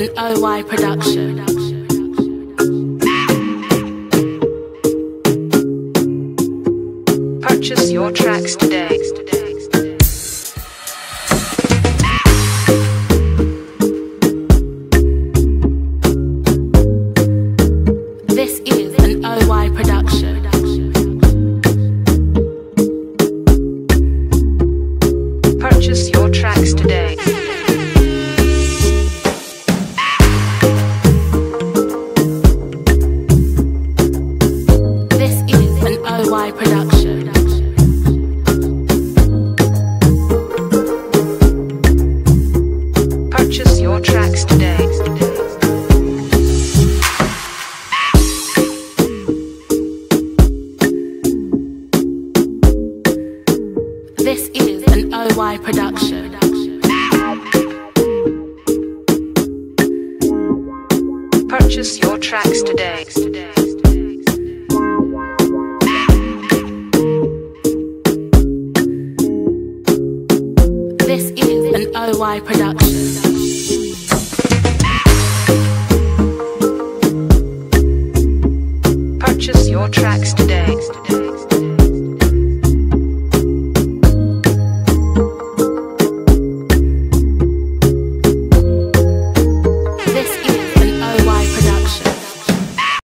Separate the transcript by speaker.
Speaker 1: an OY production.
Speaker 2: Purchase your tracks today.
Speaker 1: This is an OY production.
Speaker 2: Purchase your tracks today.
Speaker 1: Production.
Speaker 2: Purchase your tracks today.
Speaker 1: This is an OY production.
Speaker 2: Purchase your tracks today.
Speaker 1: Is an OY production.
Speaker 2: Purchase your tracks today.